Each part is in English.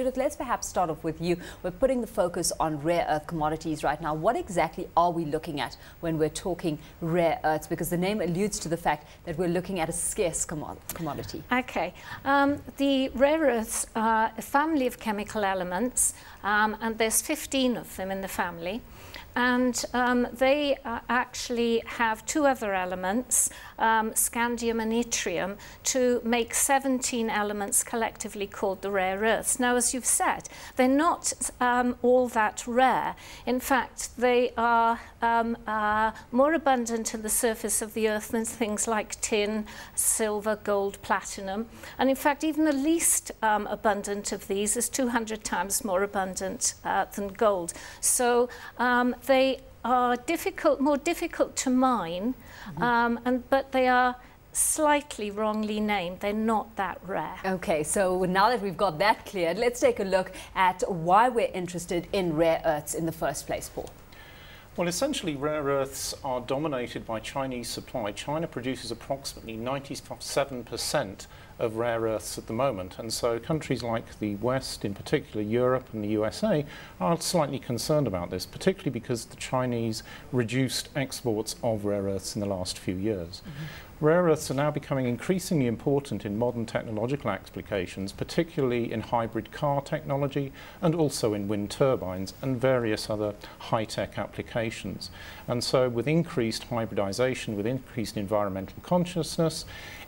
Judith, let's perhaps start off with you. We're putting the focus on rare earth commodities right now. What exactly are we looking at when we're talking rare earths? Because the name alludes to the fact that we're looking at a scarce commodity. Okay. Um, the rare earths are a family of chemical elements, um, and there's 15 of them in the family and um, they uh, actually have two other elements, um, scandium and yttrium, to make 17 elements collectively called the rare earths. Now, as you've said, they're not um, all that rare. In fact, they are um, uh, more abundant in the surface of the earth than things like tin, silver, gold, platinum. And in fact, even the least um, abundant of these is 200 times more abundant uh, than gold. So um, they are difficult, more difficult to mine, mm -hmm. um, and, but they are slightly wrongly named. They're not that rare. Okay, so now that we've got that cleared, let's take a look at why we're interested in rare earths in the first place, Paul. Well, essentially, rare earths are dominated by Chinese supply. China produces approximately 97% of rare earths at the moment. And so countries like the West, in particular Europe and the USA, are slightly concerned about this, particularly because the Chinese reduced exports of rare earths in the last few years. Mm -hmm. Rare earths are now becoming increasingly important in modern technological applications, particularly in hybrid car technology and also in wind turbines and various other high-tech applications. And so with increased hybridization, with increased environmental consciousness,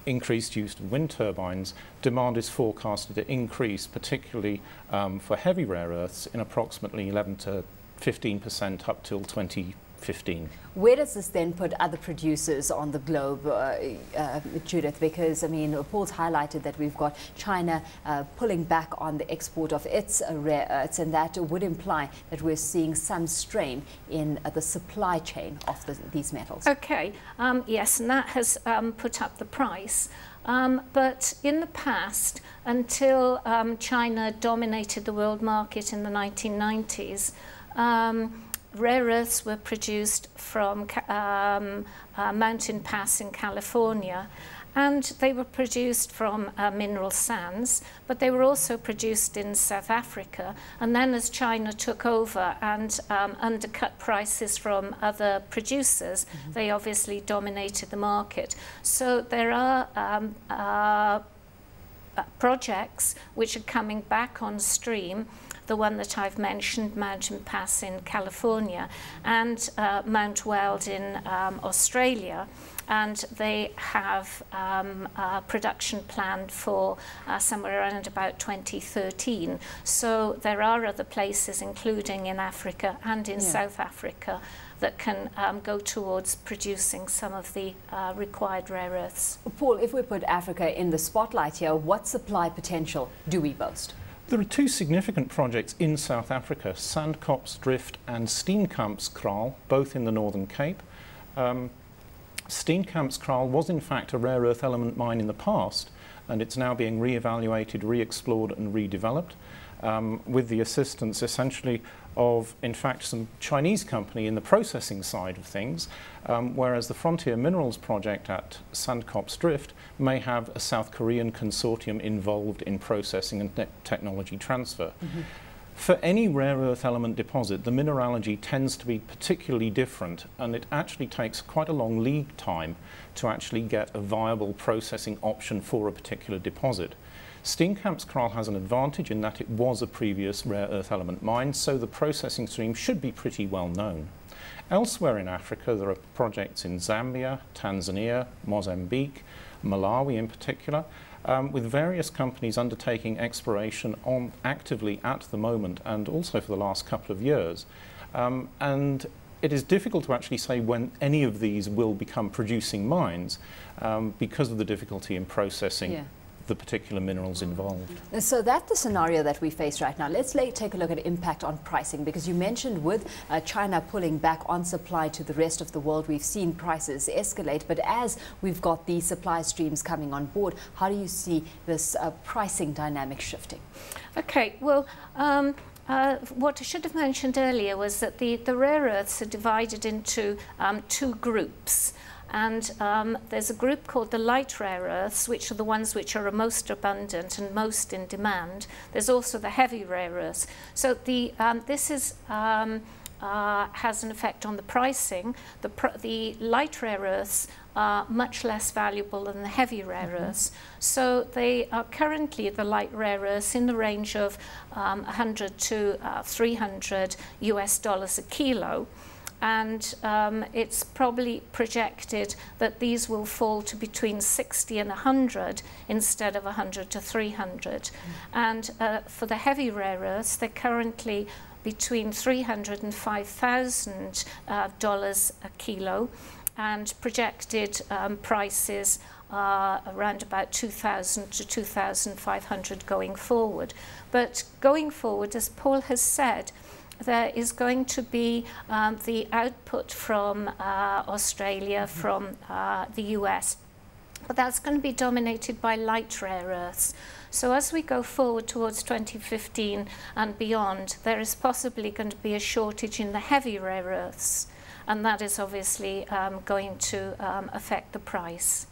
increased use of wind turbines, demand is forecasted to increase, particularly um, for heavy rare earths, in approximately 11 to 15% up till 20 15. Where does this then put other producers on the globe, uh, uh, Judith? Because, I mean, Paul's highlighted that we've got China uh, pulling back on the export of its uh, rare earths, and that would imply that we're seeing some strain in uh, the supply chain of the, these metals. Okay, um, yes, and that has um, put up the price. Um, but in the past, until um, China dominated the world market in the 1990s, um, rare earths were produced from um, uh, Mountain Pass in California and they were produced from uh, mineral sands, but they were also produced in South Africa. And then as China took over and um, undercut prices from other producers, mm -hmm. they obviously dominated the market. So there are um, uh, projects which are coming back on stream the one that I've mentioned, Mountain Pass in California, and uh, Mount Weld in um, Australia. And they have um, a production planned for uh, somewhere around about 2013. So there are other places, including in Africa and in yeah. South Africa, that can um, go towards producing some of the uh, required rare earths. Paul, if we put Africa in the spotlight here, what supply potential do we boast? There are two significant projects in South Africa, Zandkopsdrift and Steenkampskraal, both in the Northern Cape. Um, Steenkampskraal was in fact a rare earth element mine in the past, and it's now being re-evaluated, re-explored and redeveloped um, with the assistance essentially of, in fact, some Chinese company in the processing side of things, um, whereas the Frontier Minerals project at Zandkopsdrift may have a South Korean consortium involved in processing and technology transfer. Mm -hmm. For any rare earth element deposit, the mineralogy tends to be particularly different, and it actually takes quite a long lead time to actually get a viable processing option for a particular deposit. Steenkampskraal has an advantage in that it was a previous rare earth element mine, so the processing stream should be pretty well known. Elsewhere in Africa, there are projects in Zambia, Tanzania, Mozambique, Malawi in particular, um, with various companies undertaking exploration on actively at the moment and also for the last couple of years. Um, and it is difficult to actually say when any of these will become producing mines um, because of the difficulty in processing yeah the particular minerals involved. So that's the scenario that we face right now. Let's take a look at impact on pricing because you mentioned with uh, China pulling back on supply to the rest of the world, we've seen prices escalate. But as we've got these supply streams coming on board, how do you see this uh, pricing dynamic shifting? Okay, well, um, uh, what I should have mentioned earlier was that the, the rare earths are divided into um, two groups. And um, there's a group called the light rare earths, which are the ones which are most abundant and most in demand. There's also the heavy rare earths. So the, um, this is, um, uh, has an effect on the pricing. The, pr the light rare earths are much less valuable than the heavy rare mm -hmm. earths. So they are currently the light rare earths in the range of um, 100 to uh, 300 US dollars a kilo and um, it's probably projected that these will fall to between 60 and 100 instead of 100 to 300. Mm. And uh, for the heavy rare earths, they're currently between 300 and 5,000 uh, dollars a kilo, and projected um, prices are around about 2,000 to 2,500 going forward. But going forward, as Paul has said, there is going to be um, the output from uh, Australia, mm -hmm. from uh, the US. But that's going to be dominated by light rare earths. So as we go forward towards 2015 and beyond, there is possibly going to be a shortage in the heavy rare earths. And that is obviously um, going to um, affect the price.